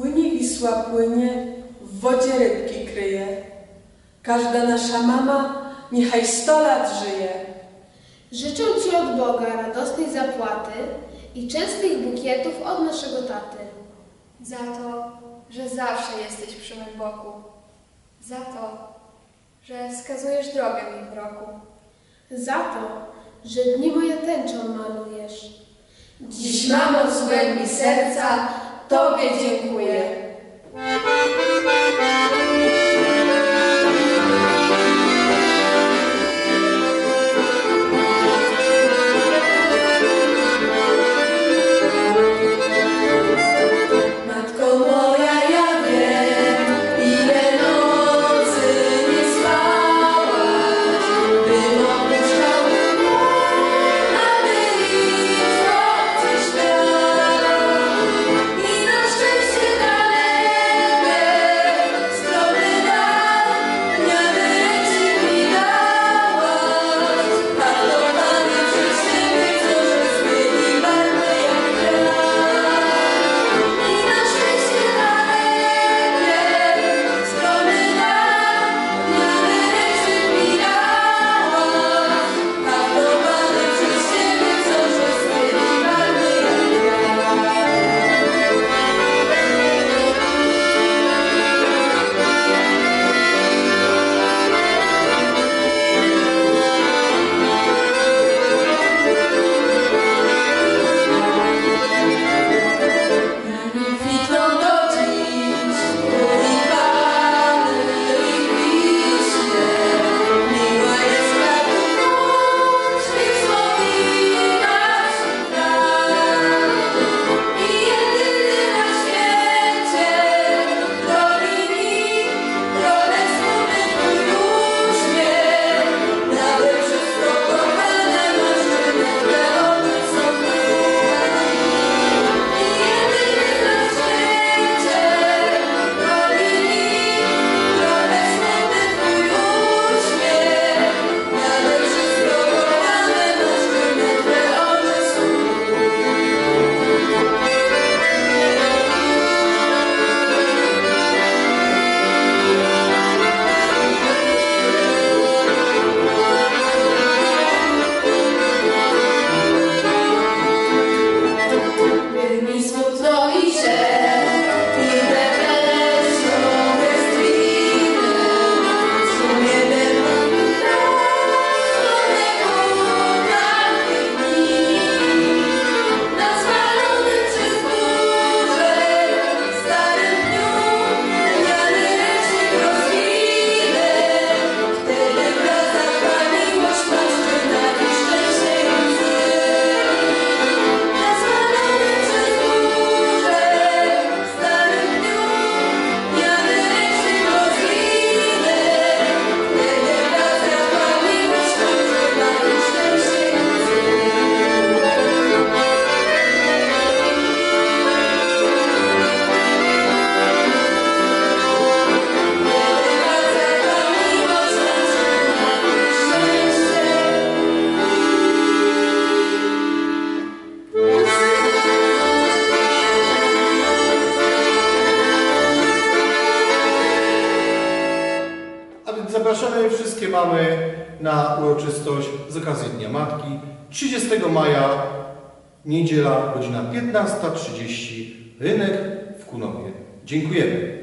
Płynie Wisła, płynie, w wodzie rybki kryje. Każda nasza mama niechaj sto lat żyje. Życzę Ci od Boga radosnej zapłaty i częstych bukietów od naszego taty. Za to, że zawsze jesteś przy mym boku. Za to, że wskazujesz drogę mi w roku. Za to, że dni moje tęczą malujesz. Dziś mamo złe mi serca, Tobie dziękuję. Zapraszamy wszystkie mamy na uroczystość z okazji Dnia Matki 30 maja, niedziela, godzina 15.30, rynek w Kunowie. Dziękujemy.